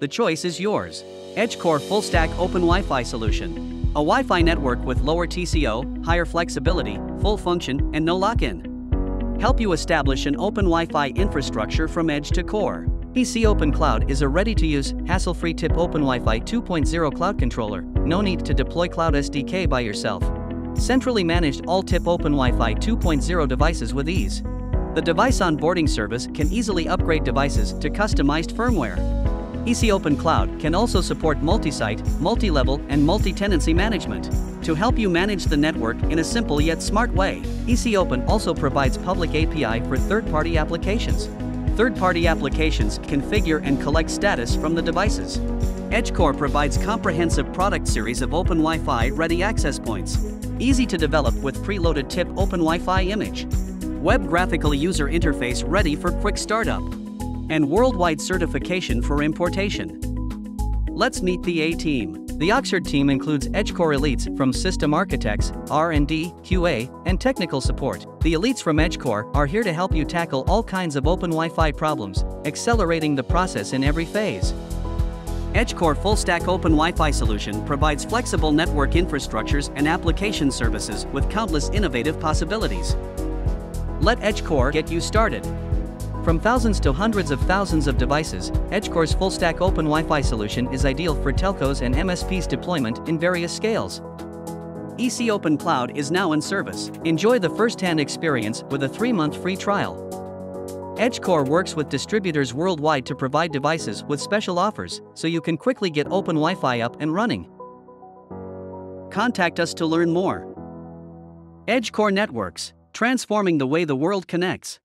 The choice is yours. EdgeCore Full Stack Open Wi Fi Solution. A Wi Fi network with lower TCO, higher flexibility, full function, and no lock in. Help you establish an open Wi Fi infrastructure from edge to core. EC Open Cloud is a ready to use, hassle free TIP Open Wi Fi 2.0 cloud controller. No need to deploy Cloud SDK by yourself. Centrally managed all TIP Open Wi Fi 2.0 devices with ease. The device onboarding service can easily upgrade devices to customized firmware. EC Open Cloud can also support multi-site, multi-level, and multi-tenancy management. To help you manage the network in a simple yet smart way, EC Open also provides public API for third-party applications. Third-party applications configure and collect status from the devices. EdgeCore provides comprehensive product series of Open Wi-Fi ready access points. Easy to develop with preloaded TIP Open Wi-Fi image. Web graphical user interface ready for quick startup and worldwide certification for importation. Let's meet the A team. The Oxford team includes EdgeCore elites from system architects, R&D, QA, and technical support. The elites from EdgeCore are here to help you tackle all kinds of open Wi-Fi problems, accelerating the process in every phase. EdgeCore Full Stack Open Wi-Fi solution provides flexible network infrastructures and application services with countless innovative possibilities. Let EdgeCore get you started. From thousands to hundreds of thousands of devices, EdgeCore's full-stack open Wi-Fi solution is ideal for telcos and MSPs deployment in various scales. EC Open Cloud is now in service. Enjoy the first-hand experience with a 3-month free trial. EdgeCore works with distributors worldwide to provide devices with special offers, so you can quickly get open Wi-Fi up and running. Contact us to learn more. EdgeCore Networks, transforming the way the world connects.